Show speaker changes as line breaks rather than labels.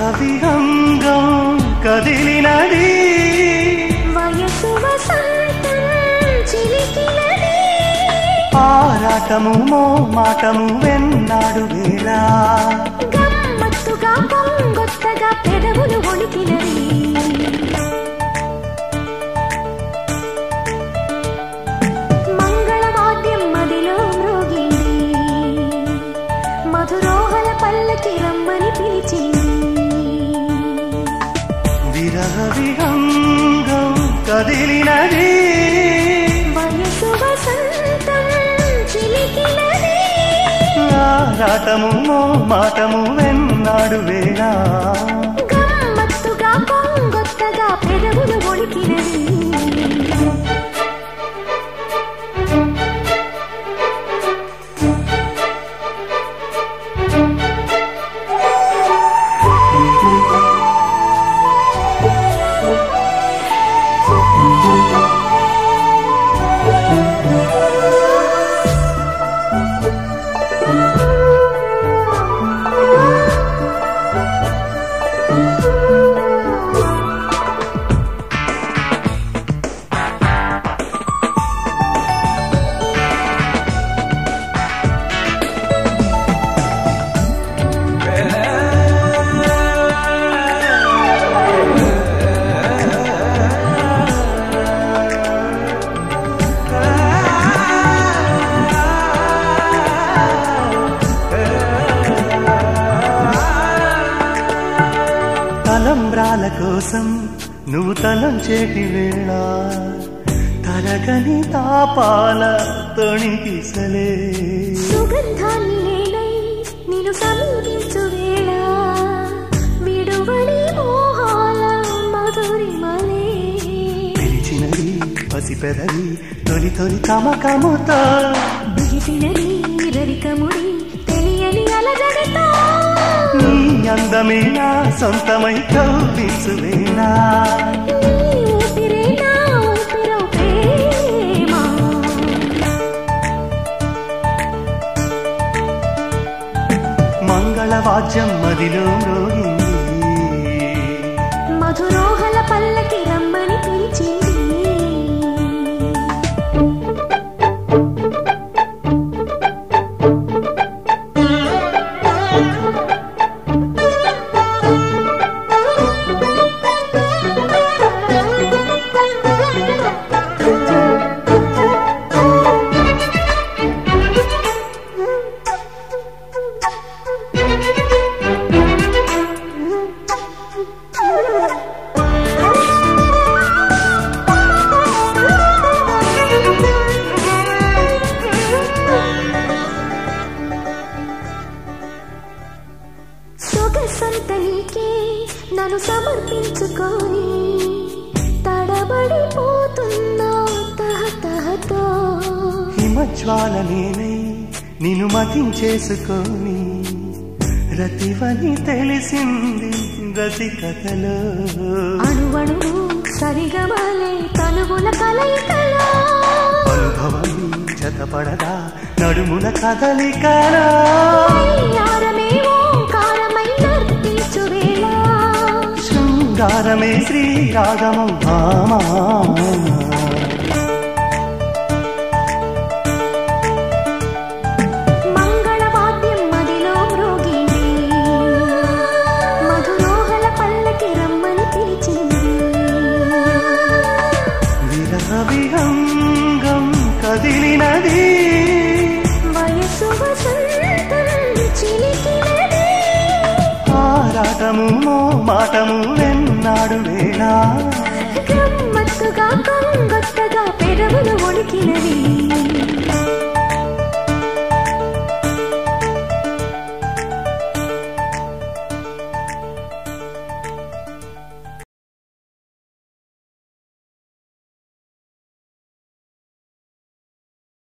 విరహ విహంగం కదిలినది.
వయసు వసంతం చిలికినది.
ఆరాటము మో మాటము వెన్నాడు వేళ. కదిలినది.
వయసు వసంతం చిలికినది.
ఆరాటము మో మాటము వెన్నాడు వేళ.
啊。
తలంబ్రాల కోసం నువ్వు తలం చేటి వేళ తరగని తాపాల తొణికిసలే
సుగంధాన్ని నేనై సమీపించు వేళ. విడువని మోహాల మధురిమలే.
పిలిచినది తొలి తొలి తమకముతో.
బిగిసినది రరికముడి తెలియని అలజడితో.
నీ అందమే నా సొంతమై కౌపించువేనా
నీ ఊపిరే నా ఊపిరో ప్రేమ
మంగళవాద్యం మదిలో
మధురోహల పల్లకి సమర్పించుకొని తడబడిపోతున్నా తహతహతో
హిమజ్వాల నేనై నిన్ను మతించేసుకొని రతివని తెలిసింది రతి కథలో.
అణువణువు సరిగమలే తనువుల కలయికలో.
అనుభవం జతపడదా నడుముల కదలికలో.
రమ్మని పిలిచింది.
విరహ విహంగం కదిలినది.
వయసు వసంతం చిలికినది.
ఆరాటము మో మాటము నాడు వేళ గమ్మత్తుగా కొంగొత్త